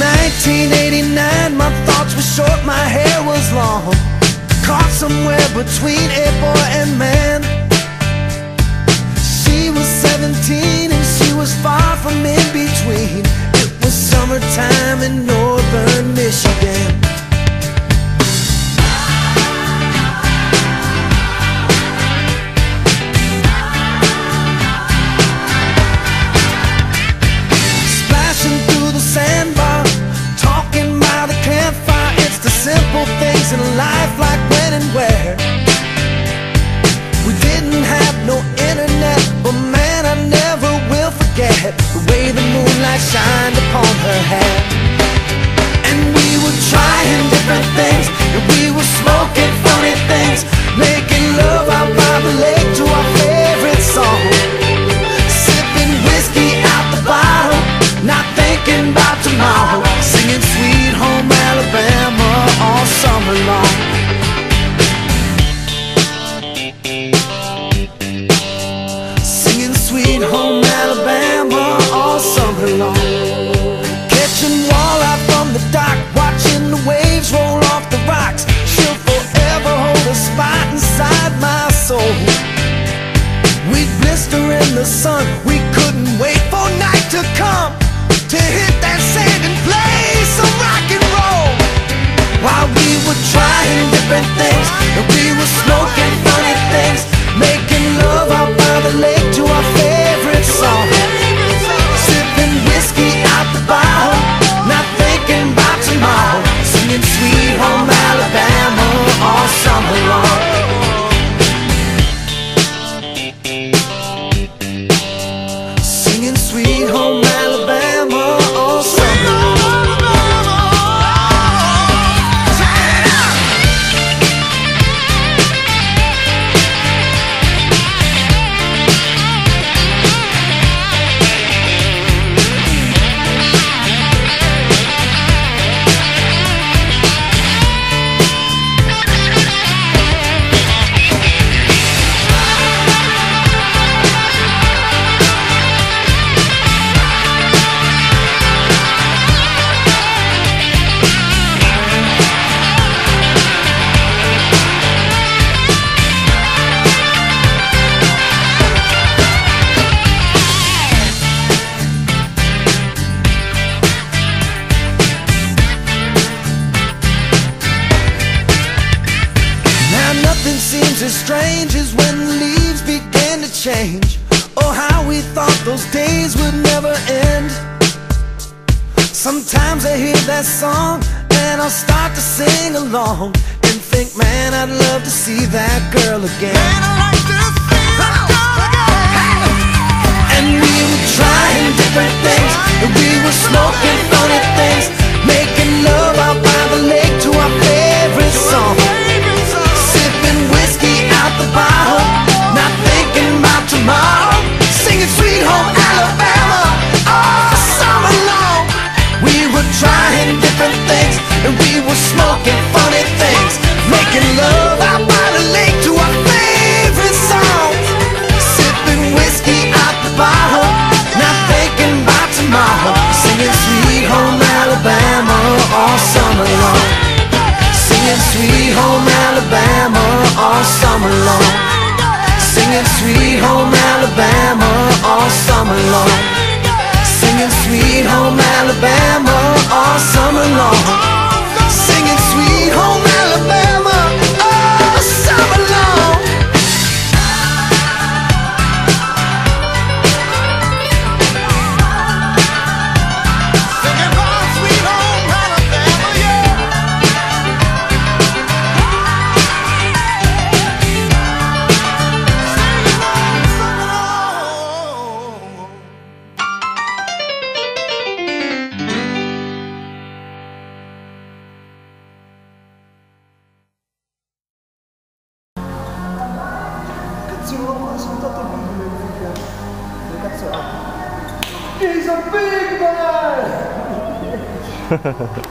1989, my thoughts were short, my hair was long. Caught somewhere between a boy and man. The dock, watching the waves roll off the rocks. She'll forever hold a spot inside my soul. We'd blister in the sun, we couldn't wait for night to come to hit that sand and play some rock and roll. While we were trying different things, and we were smoking strange as when the leaves begin to change. Oh, how we thought those days would never end. Sometimes I hear that song and I'll start to sing along and think, man, I'd love to see that girl again. And we were trying different things, and we were smoking funny trying different things, and we were smoking funny things, making love out by the lake video He's a big man!